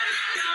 Let's go.